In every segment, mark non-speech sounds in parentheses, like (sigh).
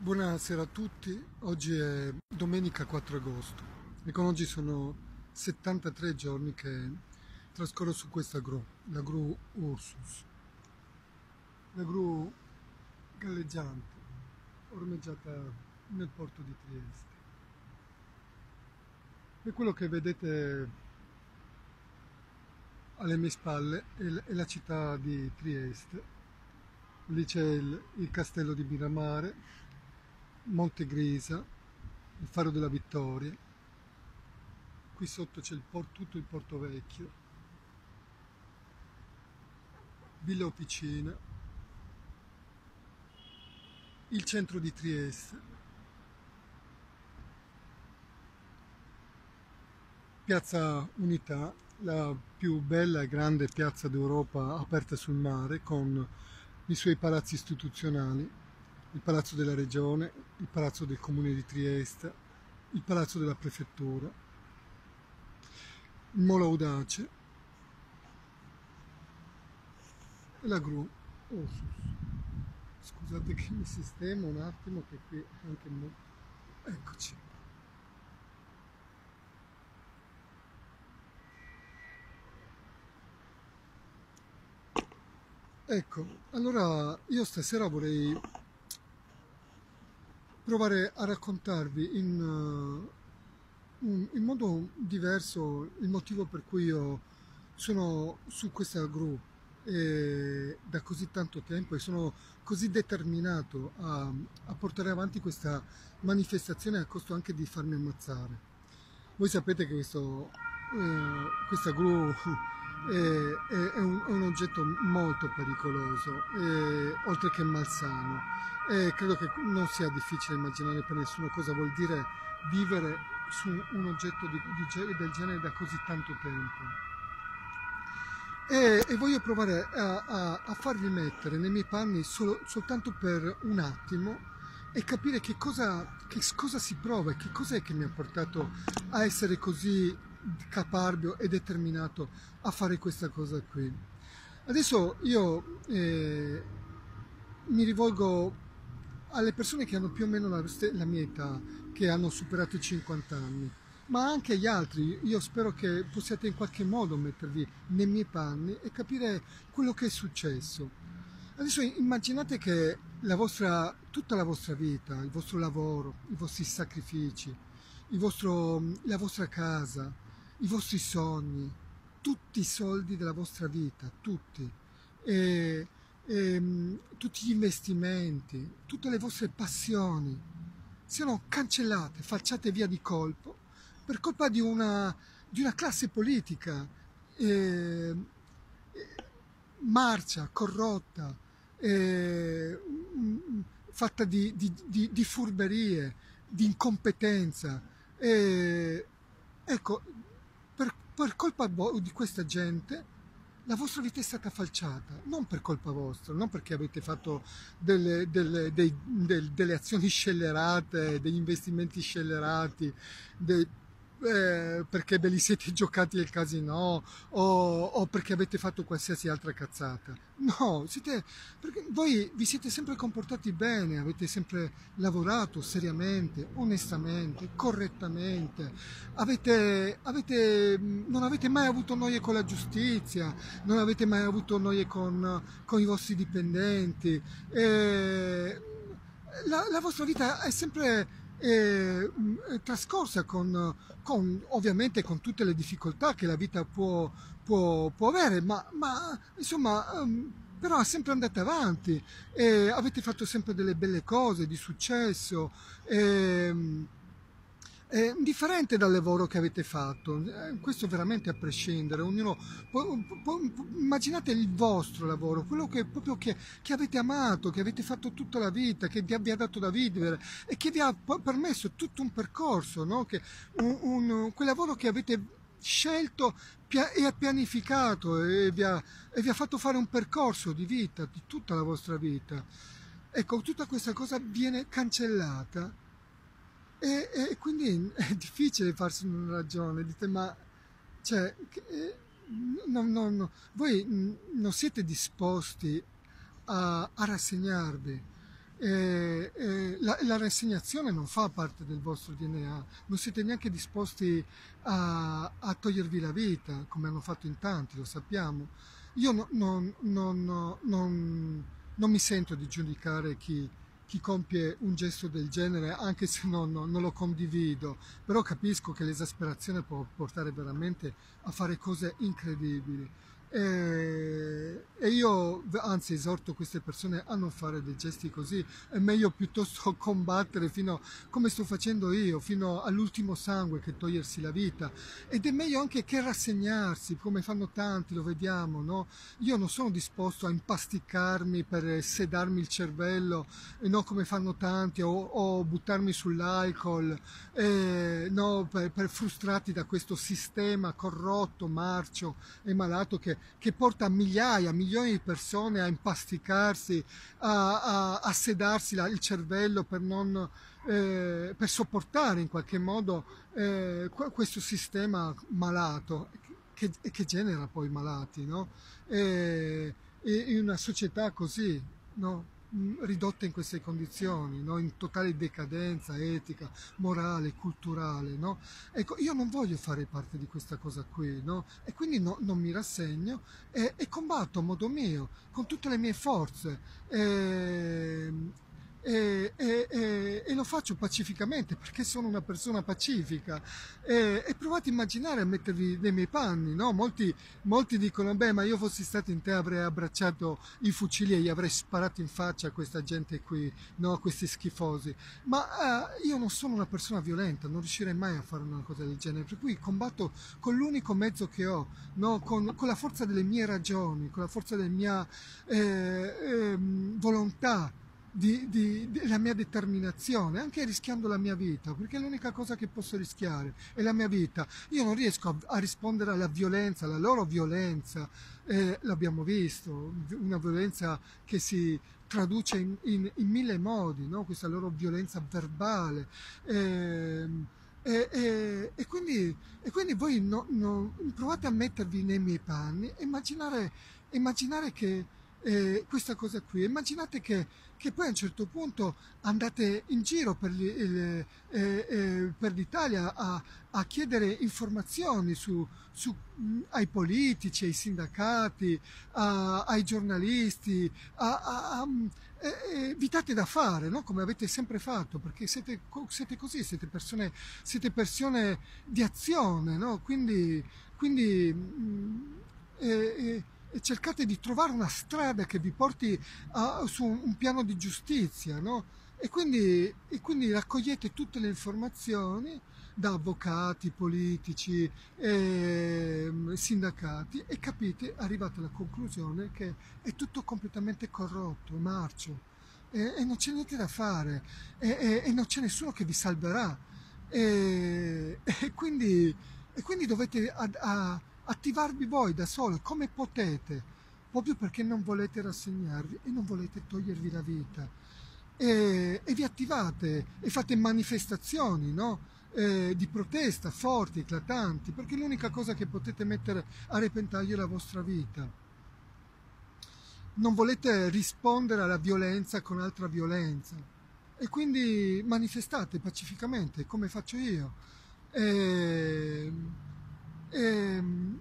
Buonasera a tutti, oggi è domenica 4 agosto e con oggi sono 73 giorni che trascorro su questa gru, la gru Ursus, la gru galleggiante ormeggiata nel porto di Trieste. E quello che vedete alle mie spalle è la città di Trieste, lì c'è il, il castello di Miramare, Monte Grisa, il Faro della Vittoria, qui sotto c'è tutto il Porto Vecchio, Villa Officina, il centro di Trieste, Piazza Unità, la più bella e grande piazza d'Europa aperta sul mare con i suoi palazzi istituzionali il Palazzo della Regione, il Palazzo del Comune di Trieste, il Palazzo della Prefettura, il Molo Audace e la Gru Osus. Scusate che mi sistemo un attimo che qui anche molto... Eccoci. Ecco, allora io stasera vorrei provare a raccontarvi in, uh, in, modo diverso il motivo per cui io sono su questa gru da così tanto tempo e sono così determinato a, a portare avanti questa manifestazione a costo anche di farmi ammazzare. Voi sapete che questo, eh, questa gru (laughs) è, è, è, un, è, un, oggetto molto pericoloso, oltre che malsano. E credo che non sia difficile immaginare per nessuno cosa vuol dire vivere su un oggetto di, di, del genere da così tanto tempo. E, e voglio provare a, a, a, farvi mettere nei miei panni solo, soltanto per un attimo e capire che cosa, che cosa si prova e che cos'è che mi ha portato a essere così caparbio e determinato a fare questa cosa qui. Adesso io eh, mi rivolgo alle persone che hanno più o meno la, la, mia età, che hanno superato i 50 anni, ma anche agli altri. Io spero che possiate in qualche modo mettervi nei miei panni e capire quello che è successo. Adesso immaginate che la vostra, tutta la vostra vita, il vostro lavoro, i vostri sacrifici, vostro, la vostra casa, i vostri sogni, tutti i soldi della vostra vita, tutti, e, e, tutti gli investimenti, tutte le vostre passioni siano cancellate, falciate via di colpo per colpa di una, di una classe politica eh, marcia, corrotta, eh, fatta di, di, di, furberie, di incompetenza. Eh, ecco, per colpa di questa gente la vostra vita è stata falciata, non per colpa vostra, non perché avete fatto delle, delle, dei, delle, delle azioni scellerate, degli investimenti scellerati, dei, eh, perché ve li siete (laughs) giocati al casino o, o, perché avete fatto qualsiasi altra cazzata. No, siete, voi vi siete sempre comportati bene, avete sempre lavorato seriamente, onestamente, correttamente, avete, avete, non avete mai avuto noie con la giustizia, non avete mai avuto noie con, con i vostri dipendenti. Eh, la, la vostra vita è sempre e, trascorsa con, con, ovviamente con tutte le difficoltà che la vita può, può, può avere, ma, ma insomma, um, però sempre andata avanti e avete fatto sempre delle belle cose di successo. E, è differente dal lavoro che avete fatto, eh, questo veramente a prescindere, ognuno, può, può, immaginate il vostro lavoro, quello che, proprio che, che, avete amato, che avete fatto tutta la vita, che vi ha dato da vivere e che vi ha permesso tutto un percorso, no? che, un, un, quel lavoro che avete scelto e pianificato e vi, ha, e vi ha fatto fare un percorso di vita, di tutta la vostra vita. Ecco, tutta questa cosa viene cancellata e, e, quindi è (laughs) difficile farsi una ragione, dite ma cioè, eh, no, no, no, voi non siete disposti a, a rassegnarvi. Eh, eh, la, la, rassegnazione non fa parte del vostro DNA, non siete neanche disposti a, a togliervi la vita, come hanno fatto in tanti, lo sappiamo. Io no, non, non, non, non, mi sento di giudicare chi, chi, compie un gesto del genere, anche se non, non lo condivido, però capisco che l'esasperazione può portare veramente a fare cose incredibili. E, e, io anzi esorto queste persone a non fare dei gesti così, è meglio piuttosto (laughs) combattere fino, come sto facendo io, fino all'ultimo sangue che togliersi la vita ed è meglio anche che rassegnarsi, come fanno tanti, lo vediamo, no? Io non sono disposto a impasticarmi per sedarmi il cervello, no? come fanno tanti, o, o buttarmi sull'alcol, no? per, per frustrati da questo sistema corrotto, marcio e malato che che porta migliaia, milioni di persone a impasticarsi, a, a, a sedarsi la, il cervello per, non, eh, per, sopportare in qualche modo eh, questo sistema malato che, che, genera poi malati. No? E, e in una società così, no? Ridotta in queste condizioni, no? in totale decadenza etica, morale, culturale. No? Ecco, io non voglio fare parte di questa cosa qui no? e quindi non mi rassegno e, e, combatto a modo mio, con tutte le mie forze. E, ehm, e, e, e, e, lo faccio pacificamente perché sono una persona pacifica e, provate a immaginare a mettervi nei miei panni no? molti, molti, dicono beh ma io fossi stato in te avrei abbracciato i fucili e gli avrei sparato in faccia a questa gente qui no? a questi schifosi ma uh, io non sono una persona violenta non riuscirei mai a fare una cosa del genere per cui combatto con l'unico mezzo che ho no? con, con, la forza delle mie ragioni con la forza della mia eh, eh, volontà di, di, della mia determinazione, anche rischiando la mia vita, perché è l'unica cosa che posso rischiare, è la mia vita. Io non riesco a, a rispondere alla violenza, alla loro violenza, eh, l'abbiamo visto, una violenza che si traduce in, in, in mille modi, no? questa loro violenza verbale. Eh, e, e, e, quindi, e, quindi, voi no, no, provate a mettervi nei miei panni immaginare, immaginare che eh, questa cosa qui. Immaginate che, che, poi a un certo punto andate in giro per, eh, eh, l'Italia a, a, chiedere informazioni su, su, ai politici, ai sindacati, a, ai giornalisti, a, evitate da fare, no? come avete sempre fatto, perché siete, siete così, siete persone, siete persone di azione, no? quindi, quindi eh, e cercate di trovare una strada che vi porti a, su un piano di giustizia, no? E quindi, e quindi, raccogliete tutte le informazioni da avvocati, politici, eh, sindacati e capite, arrivate alla conclusione che è tutto completamente corrotto, marcio. E, e non c'è niente da fare. E, e, non c'è nessuno che vi salverà. E, (laughs) quindi, quindi, dovete a, a, attivarvi voi da soli come potete, proprio perché non volete rassegnarvi e non volete togliervi la vita. E, e vi attivate e fate manifestazioni no? eh, di protesta forti, eclatanti, perché l'unica cosa che potete mettere a repentaglio è la vostra vita. Non volete rispondere alla violenza con altra violenza e quindi manifestate pacificamente come faccio io. E, e, ehm,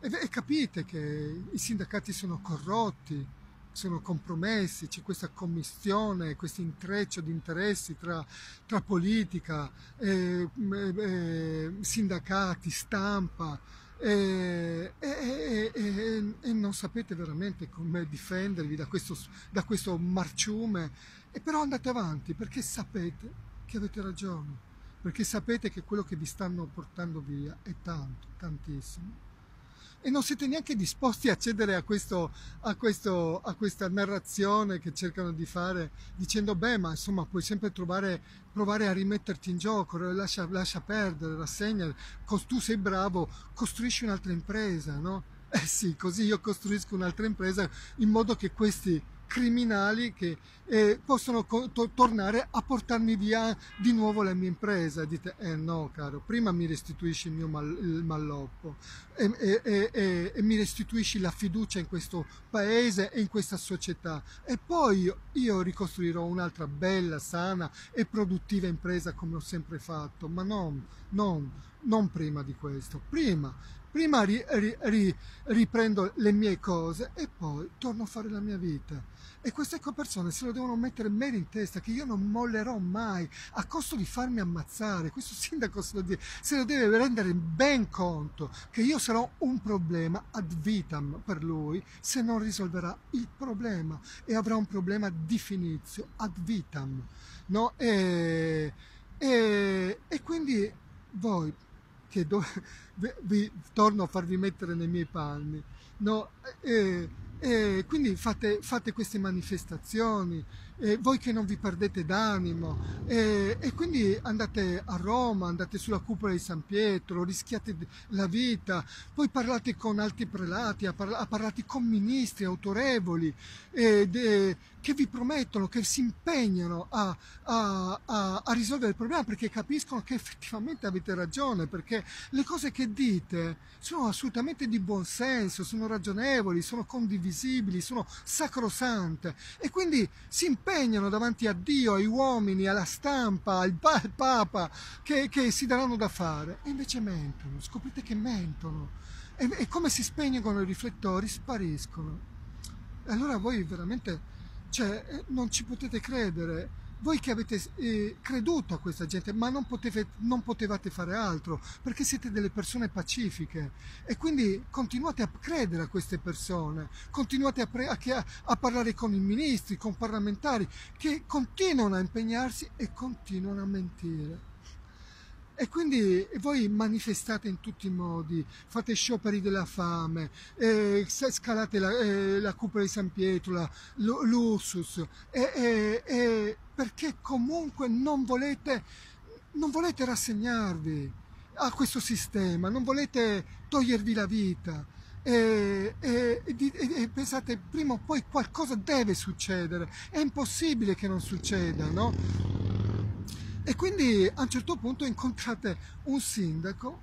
e, e capite che i sindacati sono corrotti, sono compromessi, c'è questa commistione, questo intreccio di interessi tra, tra politica, eh, eh, sindacati, stampa eh, e, e, non sapete veramente come difendervi da questo, da questo marciume, e però andate avanti perché sapete che avete ragione perché sapete che quello che vi stanno portando via è tanto, tantissimo. E non siete neanche disposti a cedere a, questo, a, questo, a questa narrazione che cercano di fare dicendo beh ma insomma puoi sempre trovare, provare a rimetterti in gioco, lascia, lascia perdere, rassegna, tu sei bravo, costruisci un'altra impresa, no? (laughs) Eh sì, così io costruisco un'altra impresa in modo che questi criminali che eh, possono to- tornare a portarmi via di nuovo la mia impresa. Dite, eh no caro, prima mi restituisci il mio mal- il malloppo e, e, e, e, mi restituisci la fiducia in questo paese e in questa società e poi io, io ricostruirò un'altra bella, sana e produttiva impresa come ho sempre fatto, ma non, non, non prima di questo. Prima prima ri, ri, ri, riprendo le mie cose e poi torno a fare la mia vita. E queste persone se lo devono mettere bene in testa che io non mollerò mai a costo di farmi ammazzare. Questo (laughs) sindaco se lo, deve, se lo deve rendere ben conto che io sarò un problema ad vitam per lui se non risolverà il problema e avrà un problema di finizio ad vitam. No? E, e, e quindi voi che do, vi, torno a farvi mettere nei miei panni. No? E, e quindi fate, fate, queste manifestazioni, e voi che non vi perdete d'animo, e, quindi andate a Roma, andate sulla cupola di San Pietro, rischiate la vita, poi parlate con altri prelati, parlate con ministri autorevoli che vi promettono, che si impegnano a, a, a, a risolvere il problema perché capiscono che effettivamente avete ragione, perché le cose che dite sono assolutamente di buon senso, sono ragionevoli, sono condivisibili, sono sacrosante e quindi si impegnano davanti a Dio, ai uomini, alla stampa, al, al Papa, che, che, si daranno da fare. E invece mentono, scoprite che mentono. E, e come si spegnono i riflettori, spariscono. E allora voi veramente, cioè, eh, non ci potete credere voi che avete eh, creduto a questa gente, ma non, potete, non, potevate fare altro, perché siete delle persone pacifiche e quindi continuate a credere a queste persone, continuate a, pre- a, a parlare con i ministri, con parlamentari, che continuano a impegnarsi e continuano a mentire. E quindi voi manifestate in tutti i modi, fate scioperi della fame, eh, scalate la, eh, la, cupola di San Pietro, l'Ursus, e, e, perché comunque non volete, non volete rassegnarvi a questo sistema, non volete togliervi la vita. E, e, e, pensate prima o poi qualcosa deve succedere, è impossibile che non succeda, no? E quindi a un certo punto incontrate un sindaco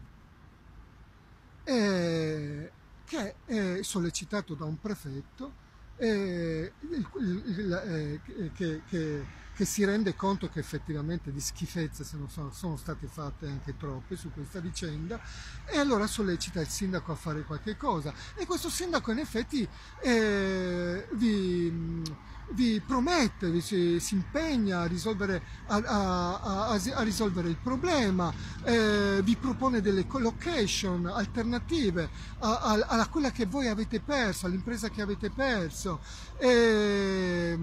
eh, che è sollecitato da un prefetto eh, eh, che, che, che, si rende conto che effettivamente di schifezze sono, sono, state fatte anche troppe su questa vicenda e allora sollecita il sindaco a fare qualche cosa. E questo sindaco in effetti eh, vi vi promette, vi si, si impegna a risolvere, a, a, a, a risolvere il problema, eh, vi propone delle location alternative a, quella che voi avete perso, all'impresa che avete perso e,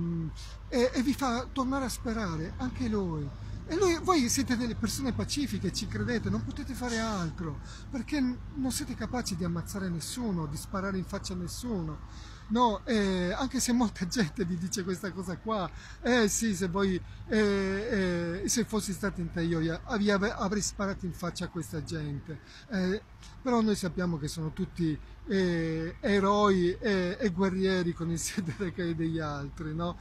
e, e vi fa tornare a sperare, anche lui. E lui, voi siete delle persone pacifiche, ci credete, non potete fare altro, perché non siete capaci di ammazzare nessuno, di sparare in faccia a nessuno. No, eh, anche se molta (laughs) gente vi dice questa cosa qua, eh sì, se voi, eh, eh, se fossi stato in te io avrei sparato in faccia a questa gente. Eh, però noi sappiamo che sono tutti eh, eroi e, guerrieri con il (laughs) sedere che degli altri, no?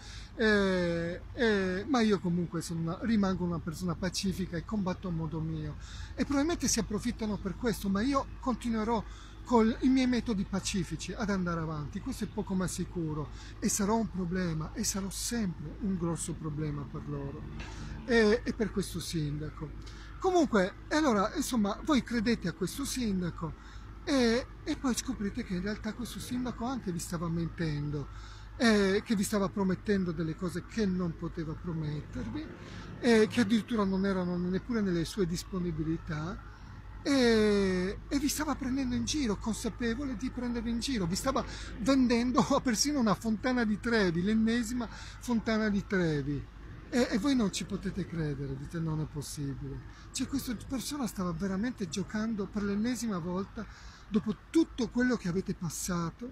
ma io comunque una, rimango una persona pacifica e combatto a modo mio. E probabilmente si approfittano per questo, ma io continuerò con i miei metodi pacifici ad andare avanti, questo è poco ma sicuro e sarò un problema e sarò sempre un grosso problema per loro e, e per questo sindaco. Comunque, allora, insomma, voi credete a questo sindaco e, e, poi scoprite che in realtà questo sindaco anche vi stava mentendo, eh, che vi stava promettendo delle cose che non poteva promettervi, eh, che addirittura non erano neppure nelle sue disponibilità e, e, vi stava prendendo in giro, consapevole di prendervi in giro, vi stava vendendo (laughs) persino una fontana di Trevi, l'ennesima fontana di Trevi. E, e voi non ci potete credere, dite non è possibile. Cioè questa persona stava veramente giocando per l'ennesima volta, dopo tutto quello che avete passato,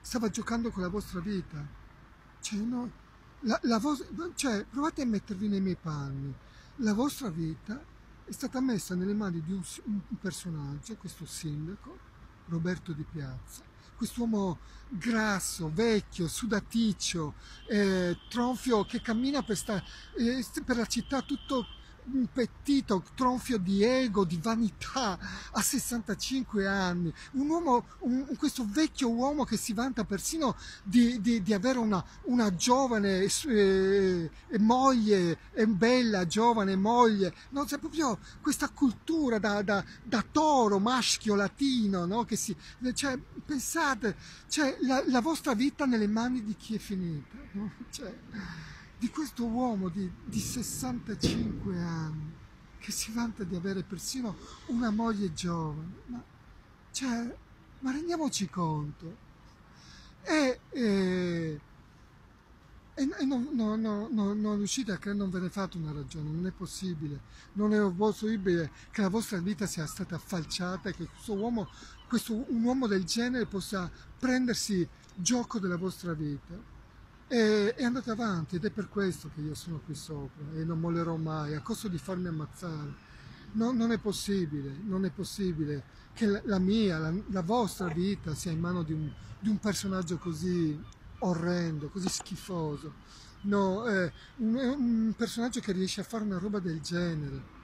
stava giocando con la vostra vita. Cioè, no, la, la vo- cioè provate a mettervi nei miei panni. La vostra vita è stata messa nelle mani di un, un personaggio, questo sindaco, Roberto Di Piazza, quest'uomo grasso, vecchio, sudaticcio, eh, tronfio che cammina per, sta, eh, per la città tutto impettito, tronfio di ego, di vanità, a 65 anni, un uomo, un, questo vecchio uomo che si vanta persino di, di, di avere una, una giovane eh, moglie, è bella, giovane moglie, no? c'è proprio questa cultura da, da, da toro, maschio, latino, no? che si, cioè, pensate, cioè, la, la, vostra vita nelle mani di chi è finita, no? (laughs) cioè, di questo uomo di, di 65 anni che si vanta di avere persino una moglie giovane. Ma, cioè, ma rendiamoci conto. E, e, e non, no, no, no, non riuscite a credere, non ve ne fate una ragione, non è possibile, non è possibile che la vostra vita sia stata falciata e che questo uomo, questo, un uomo del genere possa prendersi gioco della vostra vita. E, e, andate avanti ed è per questo che io sono qui sopra e non mollerò mai a costo di farmi ammazzare. No, non è possibile, non è possibile che la, la mia, la, la, vostra vita sia in mano di un, di un personaggio così orrendo, così schifoso. No, eh, un, un, personaggio che riesce a fare una roba del genere.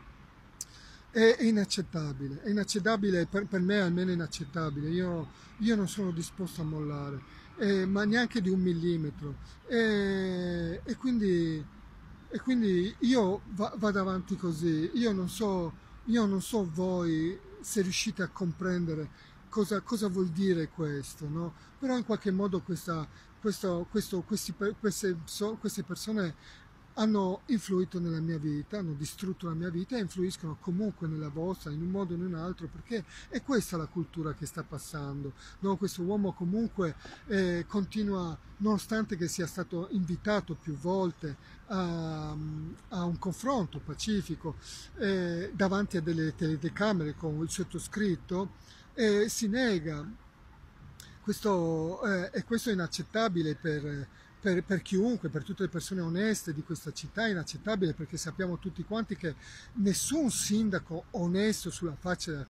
È, è inaccettabile, è inaccettabile, per, per, me almeno è inaccettabile. Io, io non sono disposto a mollare eh, ma neanche di un millimetro. E, e, quindi, e quindi, io va, vado avanti così. Io non, so, io non so voi se riuscite a comprendere cosa, cosa vuol dire questo, no? però in qualche modo questa, questo, questo, questi, queste, queste persone hanno influito nella mia vita, hanno distrutto la mia vita e influiscono comunque nella vostra in un modo o in un altro perché è questa la cultura che sta passando. No? Questo uomo comunque eh, continua, nonostante che sia stato invitato più volte a, a un confronto pacifico eh, davanti a delle telecamere con il sottoscritto, eh, si nega. Questo, eh, e questo è inaccettabile per per, per, chiunque, per tutte le persone oneste di questa città è inaccettabile perché sappiamo tutti quanti che nessun sindaco onesto sulla faccia